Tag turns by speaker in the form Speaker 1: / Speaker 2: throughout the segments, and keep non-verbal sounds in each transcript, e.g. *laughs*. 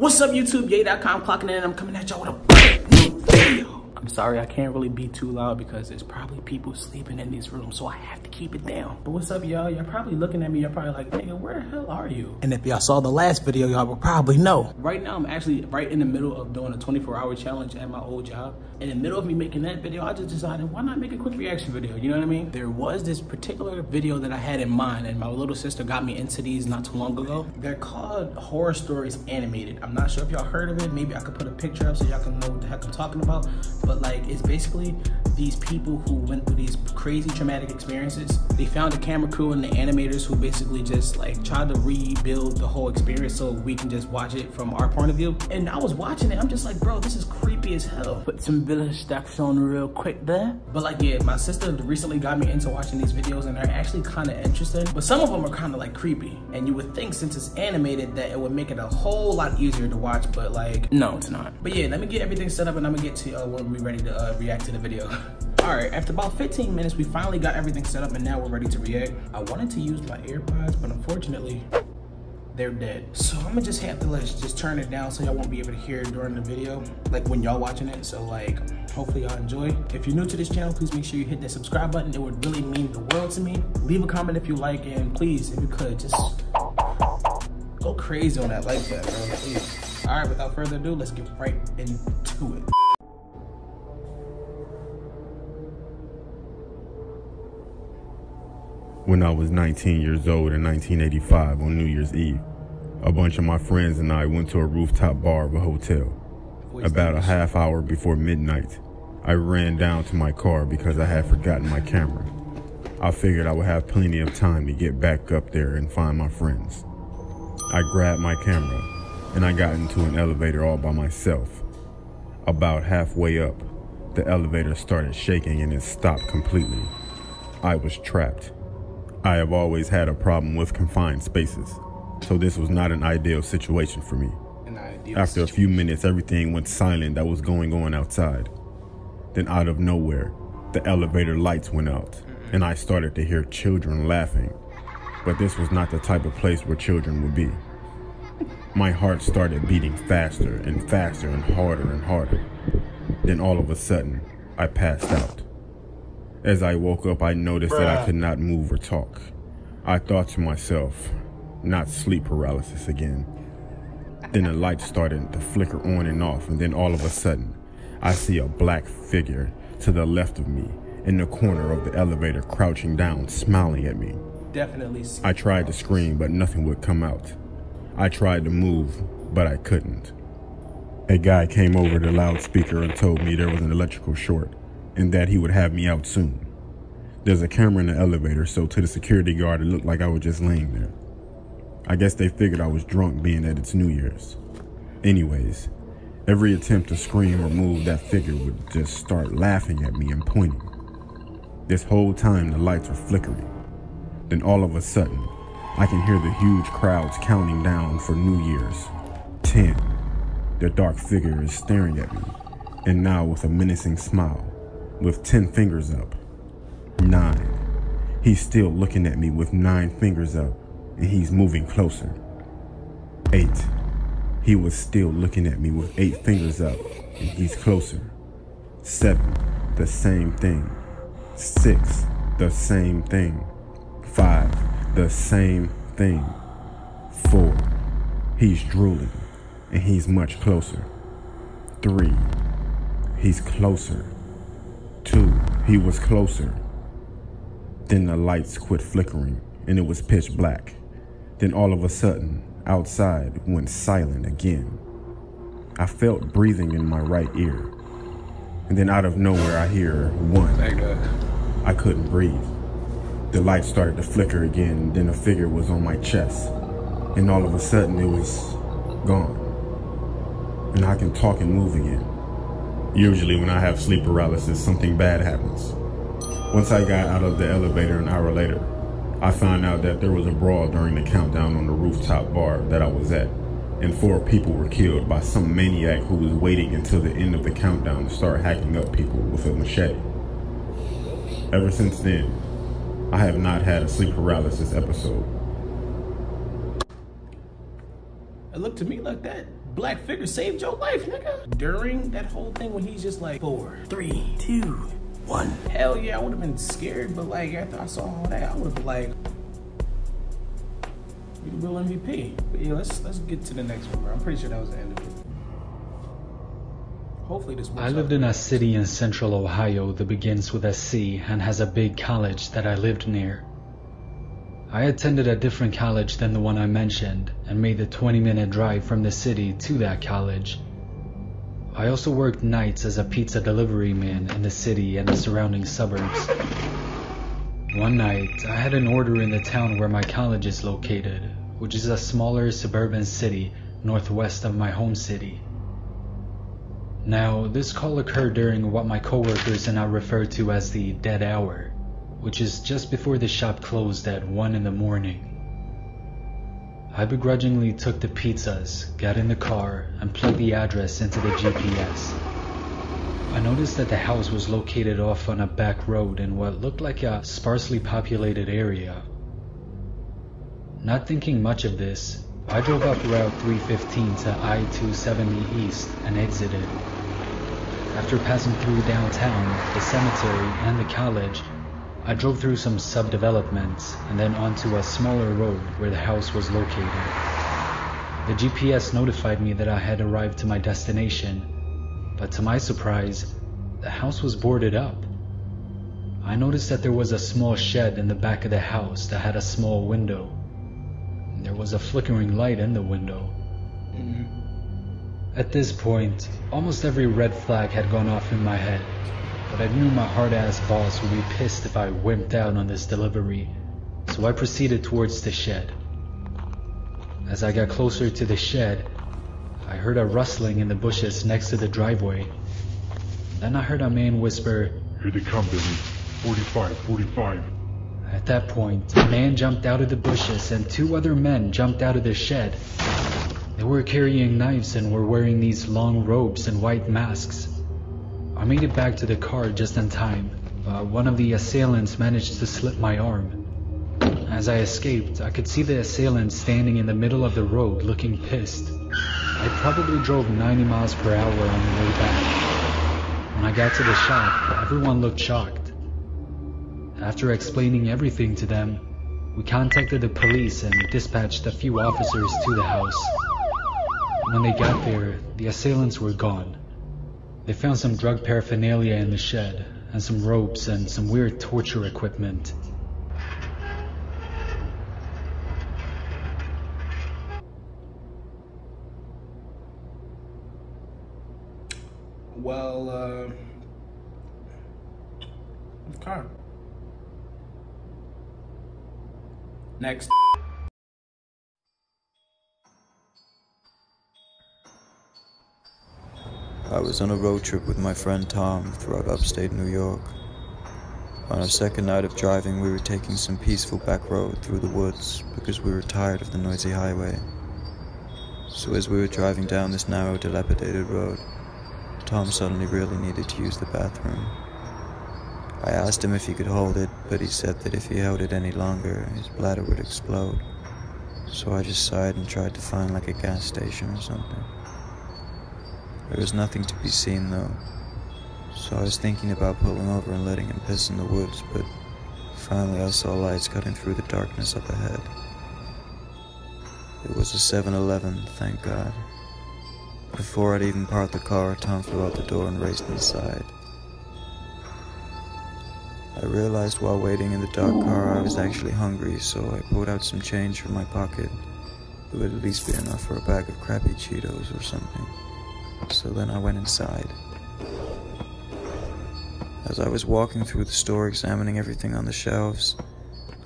Speaker 1: What's up YouTube, Yea.com clocking in and I'm coming at y'all with a brand new video. I'm sorry I can't really be too loud because there's probably people sleeping in these rooms so I have to keep it down. But what's up y'all? Y'all probably looking at me, you're probably like, nigga, where the hell are you? And if y'all saw the last video, y'all will probably know. Right now I'm actually right in the middle of doing a 24 hour challenge at my old job. In the middle of me making that video, I just decided why not make a quick reaction video, you know what I mean? There was this particular video that I had in mind and my little sister got me into these not too long ago. They're called Horror Stories Animated. I'm not sure if y'all heard of it. Maybe I could put a picture up so y'all can know what the heck I'm talking about. But like, it's basically these people who went through these crazy traumatic experiences. They found a camera crew and the animators who basically just like tried to rebuild the whole experience so we can just watch it from our point of view. And I was watching it, I'm just like, bro, this is creepy as hell. Put some village stacks on real quick there. But like, yeah, my sister recently got me into watching these videos and they're actually kind of interesting. But some of them are kind of like creepy. And you would think since it's animated that it would make it a whole lot easier to watch, but like, no, it's not. But yeah, let me get everything set up and I'm gonna get to uh, when we're ready to uh, react to the video. *laughs* All right, after about 15 minutes, we finally got everything set up and now we're ready to react. I wanted to use my AirPods, but unfortunately, they're dead. So I'm gonna just have to let's just turn it down so y'all won't be able to hear it during the video, like when y'all watching it. So like, hopefully y'all enjoy. If you're new to this channel, please make sure you hit that subscribe button. It would really mean the world to me. Leave a comment if you like, and please, if you could, just go crazy on that like button. All right, without further ado, let's get right into it.
Speaker 2: When I was 19 years old in 1985 on New Year's Eve, a bunch of my friends and I went to a rooftop bar of a hotel. About a half hour before midnight, I ran down to my car because I had forgotten my camera. I figured I would have plenty of time to get back up there and find my friends. I grabbed my camera and I got into an elevator all by myself. About halfway up, the elevator started shaking and it stopped completely. I was trapped. I have always had a problem with confined spaces, so this was not an ideal situation for me. After a few minutes, everything went silent that was going on outside. Then, out of nowhere, the elevator lights went out, and I started to hear children laughing. But this was not the type of place where children would be. My heart started beating faster and faster and harder and harder. Then, all of a sudden, I passed out. As I woke up, I noticed Bruh. that I could not move or talk. I thought to myself, not sleep paralysis again. Then the light started to flicker on and off, and then all of a sudden, I see a black figure to the left of me in the corner of the elevator crouching down, smiling at me.
Speaker 1: Definitely.
Speaker 2: I tried to scream, but nothing would come out. I tried to move, but I couldn't. A guy came over the loudspeaker and told me there was an electrical short and that he would have me out soon. There's a camera in the elevator, so to the security guard, it looked like I was just laying there. I guess they figured I was drunk being that it's New Year's. Anyways, every attempt to scream or move, that figure would just start laughing at me and pointing. This whole time, the lights were flickering. Then all of a sudden, I can hear the huge crowds counting down for New Year's. 10. The dark figure is staring at me, and now with a menacing smile with 10 fingers up. 9. He's still looking at me with 9 fingers up, and he's moving closer. 8. He was still looking at me with 8 fingers up, and he's closer. 7. The same thing. 6. The same thing. 5. The same thing. 4. He's drooling, and he's much closer. 3. He's closer. Two, he was closer. Then the lights quit flickering and it was pitch black. Then all of a sudden, outside went silent again. I felt breathing in my right ear. And then out of nowhere, I hear one. I couldn't breathe. The light started to flicker again, then a figure was on my chest. And all of a sudden, it was gone. And I can talk and move again. Usually when I have sleep paralysis, something bad happens. Once I got out of the elevator an hour later, I found out that there was a brawl during the countdown on the rooftop bar that I was at, and four people were killed by some maniac who was waiting until the end of the countdown to start hacking up people with a machete. Ever since then, I have not had a sleep paralysis episode.
Speaker 1: It looked to me like that black figure saved your life, nigga. During that whole thing when he's just like, four, three, two, one. Hell yeah, I would have been scared, but like after I saw all that, I would have been like, you the real MVP. But yeah, let's let's get to the next one, bro. I'm pretty sure that was the end of it. Hopefully this
Speaker 3: I lived in a city in central Ohio that begins with a C and has a big college that I lived near. I attended a different college than the one I mentioned and made the 20 minute drive from the city to that college. I also worked nights as a pizza delivery man in the city and the surrounding suburbs. One night, I had an order in the town where my college is located, which is a smaller suburban city northwest of my home city. Now, this call occurred during what my coworkers and I refer to as the dead hour, which is just before the shop closed at 1 in the morning. I begrudgingly took the pizzas, got in the car, and plugged the address into the GPS. I noticed that the house was located off on a back road in what looked like a sparsely populated area. Not thinking much of this, I drove up Route 315 to I-270 East and exited. After passing through downtown, the cemetery, and the college, I drove through some subdevelopments and then onto a smaller road where the house was located. The GPS notified me that I had arrived to my destination, but to my surprise, the house was boarded up. I noticed that there was a small shed in the back of the house that had a small window. There was a flickering light in the window. Mm-hmm. At this point, almost every red flag had gone off in my head, but I knew my hard ass boss would be pissed if I wimped out on this delivery, so I proceeded towards the shed. As I got closer to the shed, I heard a rustling in the bushes next to the driveway. Then I heard a man whisper,
Speaker 4: Here they come, Billy. 45, 45.
Speaker 3: At that point, a man jumped out of the bushes and two other men jumped out of the shed. They were carrying knives and were wearing these long robes and white masks. I made it back to the car just in time, but one of the assailants managed to slip my arm. As I escaped, I could see the assailant standing in the middle of the road looking pissed. I probably drove 90 miles per hour on the way back. When I got to the shop, everyone looked shocked. After explaining everything to them, we contacted the police and dispatched a few officers to the house. When they got there, the assailants were gone. They found some drug paraphernalia in the shed, and some ropes and some weird torture equipment.
Speaker 1: Well, uh, okay. Next.
Speaker 5: I was on a road trip with my friend Tom throughout upstate New York. On our second night of driving, we were taking some peaceful back road through the woods because we were tired of the noisy highway. So, as we were driving down this narrow, dilapidated road, Tom suddenly really needed to use the bathroom. I asked him if he could hold it, but he said that if he held it any longer, his bladder would explode. So I just sighed and tried to find like a gas station or something. There was nothing to be seen though, so I was thinking about pulling over and letting him piss in the woods, but finally I saw lights cutting through the darkness up ahead. It was a 7 Eleven, thank God. Before I'd even parked the car, Tom flew out the door and raced inside. I realized while waiting in the dark car I was actually hungry, so I pulled out some change from my pocket. It would at least be enough for a bag of crappy Cheetos or something. So then I went inside. As I was walking through the store examining everything on the shelves,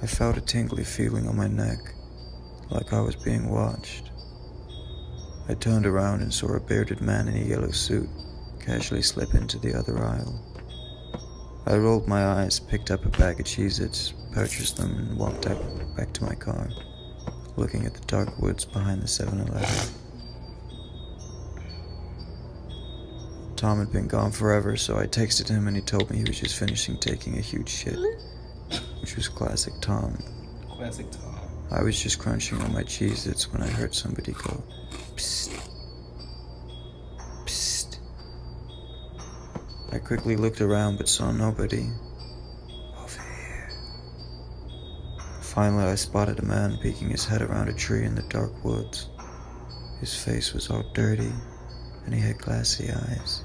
Speaker 5: I felt a tingly feeling on my neck, like I was being watched. I turned around and saw a bearded man in a yellow suit casually slip into the other aisle. I rolled my eyes, picked up a bag of Cheez Its, purchased them, and walked out back to my car, looking at the dark woods behind the 7 Eleven. Tom had been gone forever, so I texted him and he told me he was just finishing taking a huge shit, which was classic Tom.
Speaker 1: Classic Tom.
Speaker 5: I was just crunching on my Cheez Its when I heard somebody go, Psst. Psst. I quickly looked around but saw nobody. Over here. Finally, I spotted a man peeking his head around a tree in the dark woods. His face was all dirty, and he had glassy eyes.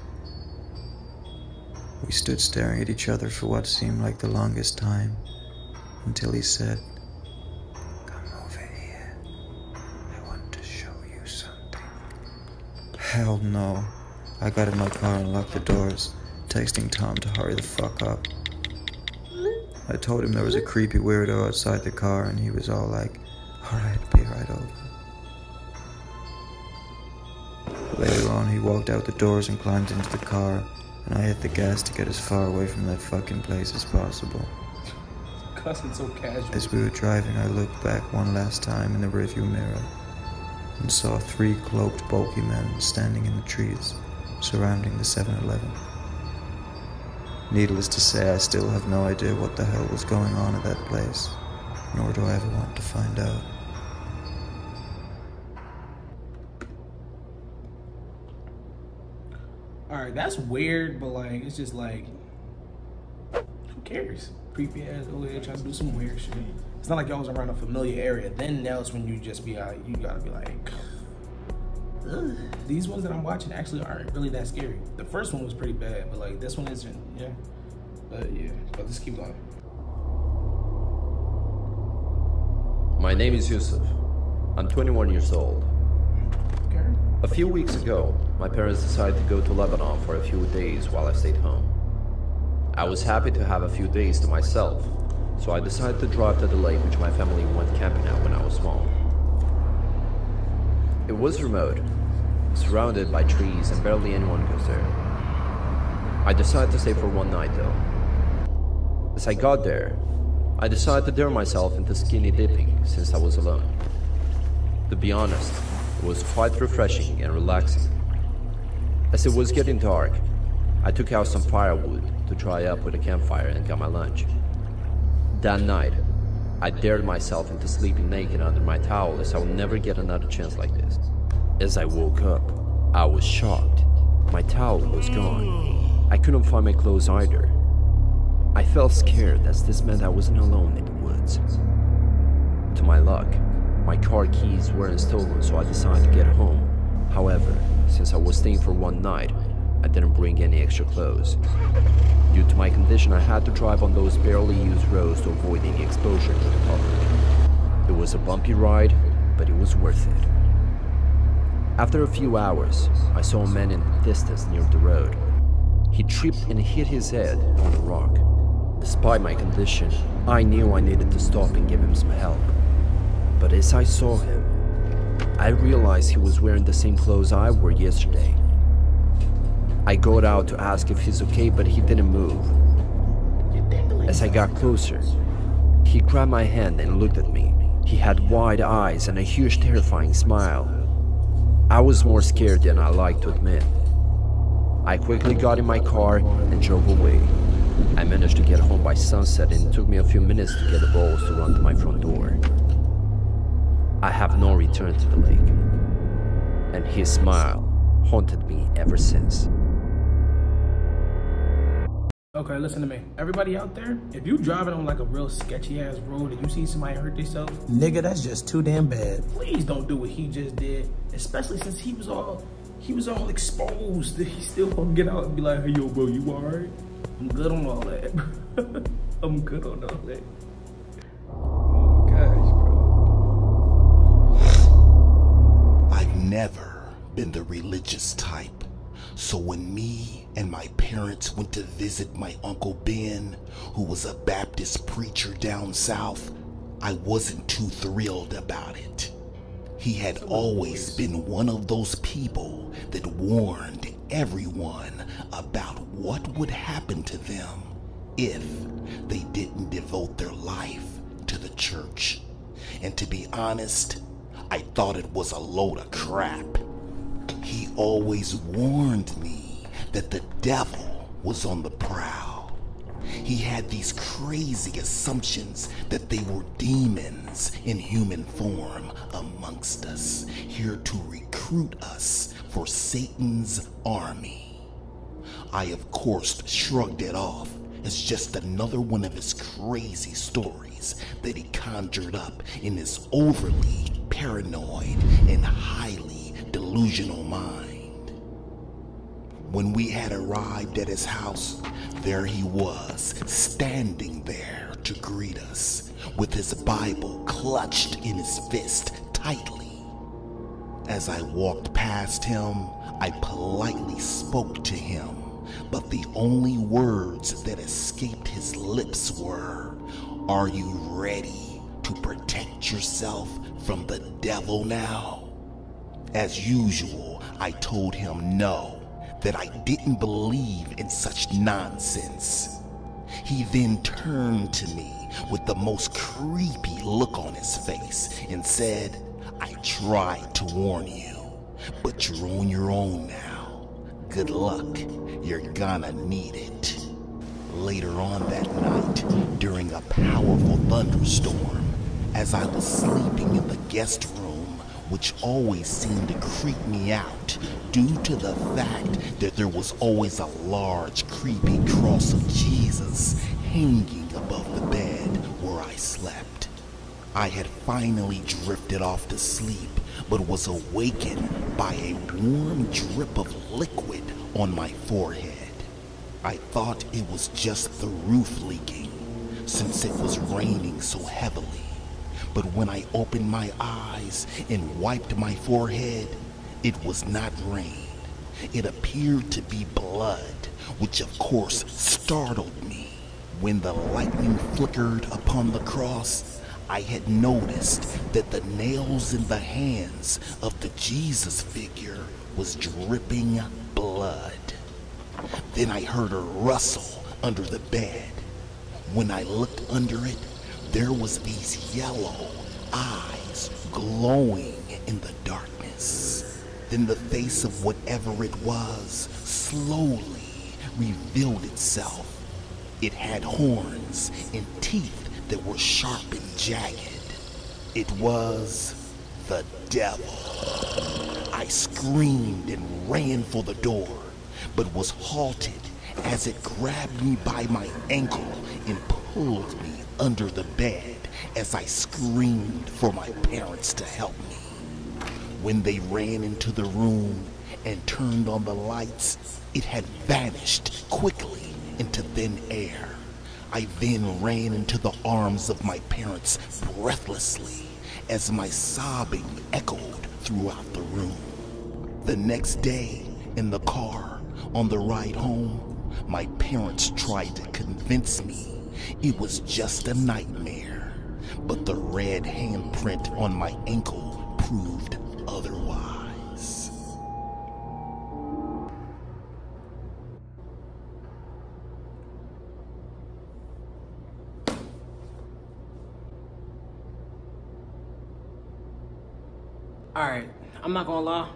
Speaker 5: We stood staring at each other for what seemed like the longest time until he said, Come over here. I want to show you something. Hell no. I got in my car and locked the doors, texting Tom to hurry the fuck up. I told him there was a creepy weirdo outside the car, and he was all like, Alright, be right over. Later on, he walked out the doors and climbed into the car, and I hit the gas to get as far away from that fucking place as possible.
Speaker 1: Cussing so casual.
Speaker 5: As we were driving, I looked back one last time in the rearview mirror and saw three cloaked, bulky men standing in the trees surrounding the 7 Eleven. Needless to say, I still have no idea what the hell was going on at that place, nor do I ever want to find out.
Speaker 1: Alright, that's weird, but like, it's just like, who cares? Creepy ass here trying to do some weird shit. It's not like y'all was around a familiar area. Then that's when you just be like, you gotta be like, Ugh. these ones that I'm watching actually aren't really that scary. The first one was pretty bad, but like this one isn't. Yeah, but yeah, but let's keep going.
Speaker 6: My name is Yusuf. I'm 21 years old.
Speaker 1: Okay.
Speaker 6: A few weeks ago, my parents decided to go to Lebanon for a few days while I stayed home. I was happy to have a few days to myself, so I decided to drive to the lake which my family went camping at when I was small. It was remote, surrounded by trees and barely anyone goes there. I decided to stay for one night though. As I got there, I decided to dare myself into skinny dipping since I was alone. To be honest, it was quite refreshing and relaxing. As it was getting dark, I took out some firewood to dry up with a campfire and got my lunch. That night, I dared myself into sleeping naked under my towel as I would never get another chance like this. As I woke up, I was shocked. My towel was gone. I couldn't find my clothes either. I felt scared as this meant I wasn't alone in the woods. To my luck, my car keys weren't stolen so I decided to get home. However, since I was staying for one night, I didn't bring any extra clothes. Due to my condition, I had to drive on those barely used roads to avoid any exposure to the public. It was a bumpy ride, but it was worth it. After a few hours, I saw a man in the distance near the road. He tripped and hit his head on a rock. Despite my condition, I knew I needed to stop and give him some help. But as I saw him, I realized he was wearing the same clothes I wore yesterday. I got out to ask if he's okay, but he didn't move. As I got closer, he grabbed my hand and looked at me. He had wide eyes and a huge, terrifying smile. I was more scared than I like to admit. I quickly got in my car and drove away. I managed to get home by sunset and it took me a few minutes to get the balls to run to my front door. I have no return to the lake, and his smile haunted me ever since.
Speaker 1: Okay, listen to me. Everybody out there, if you driving on like a real sketchy ass road and you see somebody hurt themselves, nigga, that's just too damn bad. Please don't do what he just did, especially since he was all he was all exposed. He still gonna get out and be like, hey yo, bro, you alright? I'm good on all that. *laughs* I'm good on all that.
Speaker 7: Never been the religious type. So when me and my parents went to visit my Uncle Ben, who was a Baptist preacher down south, I wasn't too thrilled about it. He had always been one of those people that warned everyone about what would happen to them if they didn't devote their life to the church. And to be honest, I thought it was a load of crap. He always warned me that the devil was on the prowl. He had these crazy assumptions that they were demons in human form amongst us, here to recruit us for Satan's army. I, of course, shrugged it off as just another one of his crazy stories that he conjured up in his overly paranoid and highly delusional mind. When we had arrived at his house, there he was, standing there to greet us, with his Bible clutched in his fist tightly. As I walked past him, I politely spoke to him, but the only words that escaped his lips were, Are you ready to protect yourself from the devil now? As usual, I told him no, that I didn't believe in such nonsense. He then turned to me with the most creepy look on his face and said, I tried to warn you, but you're on your own now. Good luck. You're gonna need it. Later on that night, during a powerful thunderstorm, as I was sleeping in the guest room, which always seemed to creep me out due to the fact that there was always a large, creepy cross of Jesus hanging above the bed where I slept. I had finally drifted off to sleep, but was awakened by a warm drip of liquid on my forehead. I thought it was just the roof leaking, since it was raining so heavily. But when I opened my eyes and wiped my forehead, it was not rain. It appeared to be blood, which of course startled me. When the lightning flickered upon the cross, I had noticed that the nails in the hands of the Jesus figure was dripping blood. Then I heard a rustle under the bed. When I looked under it, there was these yellow eyes glowing in the darkness. Then the face of whatever it was slowly revealed itself. It had horns and teeth that were sharp and jagged. It was the devil. I screamed and ran for the door, but was halted as it grabbed me by my ankle and pulled me under the bed as I screamed for my parents to help me. When they ran into the room and turned on the lights, it had vanished quickly into thin air. I then ran into the arms of my parents breathlessly as my sobbing echoed throughout the room. The next day, in the car, on the ride home, my parents tried to convince me it was just a nightmare, but the red handprint on my ankle proved otherwise.
Speaker 1: Alright, I'm not gonna lie.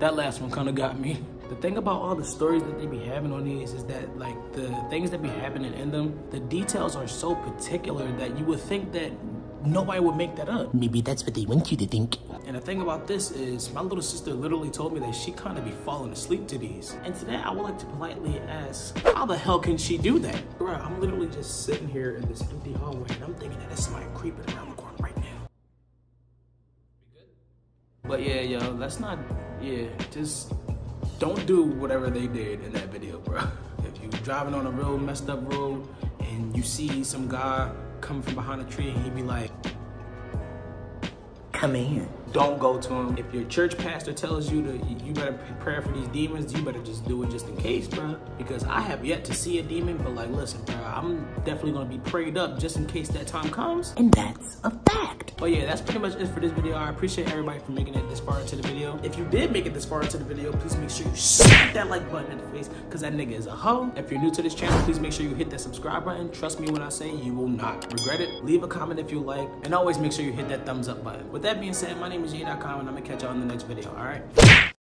Speaker 1: That last one kinda got me. The thing about all the stories that they be having on these is that like the things that be happening in them, the details are so particular that you would think that nobody would make that up.
Speaker 8: Maybe that's what they want you to think.
Speaker 1: And the thing about this is my little sister literally told me that she kind of be falling asleep to these. And today I would like to politely ask, how the hell can she do that? Bro, I'm literally just sitting here in this empty hallway and I'm thinking that there's somebody creeping around the corner right now. But yeah, yo, let's not, yeah, just don't do whatever they did in that video, bro. *laughs* If you driving on a real messed up road and you see some guy coming from behind a tree and he be like,
Speaker 8: Come in.
Speaker 1: Don't go to them. If your church pastor tells you to, you better pray for these demons, you better just do it just in case, bro. Because I have yet to see a demon, but like, listen, bro, I'm definitely gonna be prayed up just in case that time comes.
Speaker 8: And that's a fact.
Speaker 1: But yeah, that's pretty much it for this video. I appreciate everybody for making it this far into the video. If you did make it this far into the video, please make sure you slap that like button in the face because that nigga is a hoe. If you're new to this channel, please make sure you hit that subscribe button. Trust me when I say you will not regret it. Leave a comment if you like, and always make sure you hit that thumbs up button. With that being said, my name is J.com, and I'm gonna catch y'all in the next video, all right?